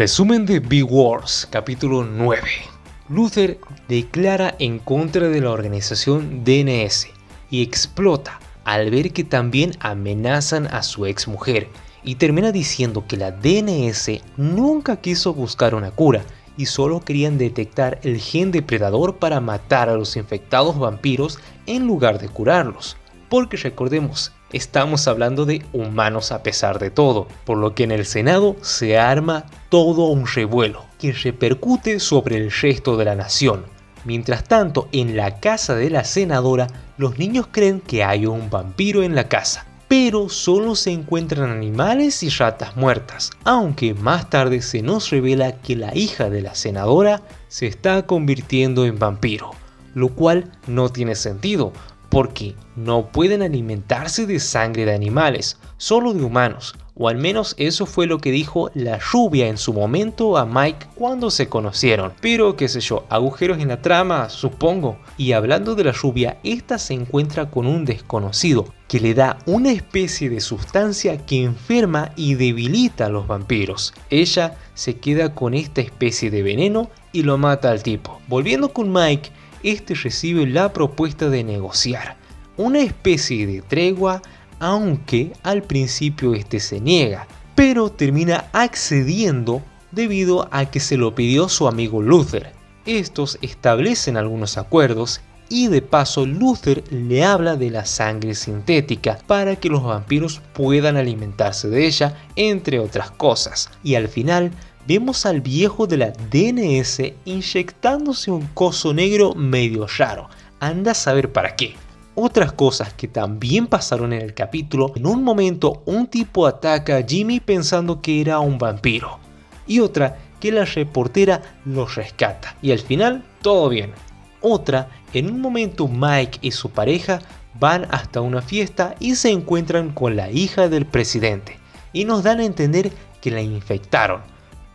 Resumen de Big Wars, capítulo 9. Luther declara en contra de la organización DNS y explota al ver que también amenazan a su ex mujer y termina diciendo que la DNS nunca quiso buscar una cura y solo querían detectar el gen depredador para matar a los infectados vampiros en lugar de curarlos. Porque recordemos, estamos hablando de humanos a pesar de todo, por lo que en el Senado se arma todo un revuelo que repercute sobre el resto de la nación. Mientras tanto, en la casa de la senadora, los niños creen que hay un vampiro en la casa, pero solo se encuentran animales y ratas muertas, aunque más tarde se nos revela que la hija de la senadora se está convirtiendo en vampiro, lo cual no tiene sentido, porque no pueden alimentarse de sangre de animales, solo de humanos, o al menos eso fue lo que dijo la lluvia en su momento a Mike cuando se conocieron. Pero qué sé yo, agujeros en la trama, supongo. Y hablando de la lluvia, esta se encuentra con un desconocido que le da una especie de sustancia que enferma y debilita a los vampiros. Ella se queda con esta especie de veneno y lo mata al tipo. Volviendo con Mike, este recibe la propuesta de negociar, una especie de tregua aunque al principio este se niega, pero termina accediendo debido a que se lo pidió su amigo Luther. Estos establecen algunos acuerdos y de paso Luther le habla de la sangre sintética para que los vampiros puedan alimentarse de ella, entre otras cosas. Y al final vemos al viejo de la DNS inyectándose un coso negro medio raro. Anda a saber para qué. Otras cosas que también pasaron en el capítulo, en un momento un tipo ataca a Jimmy pensando que era un vampiro. Y otra que la reportera lo rescata. Y al final, todo bien. Otra, en un momento Mike y su pareja van hasta una fiesta y se encuentran con la hija del presidente. Y nos dan a entender que la infectaron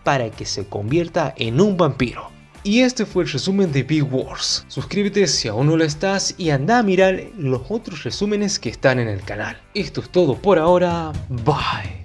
para que se convierta en un vampiro. Y este fue el resumen de Big Wars. Suscríbete si aún no lo estás y anda a mirar los otros resúmenes que están en el canal. Esto es todo por ahora. Bye.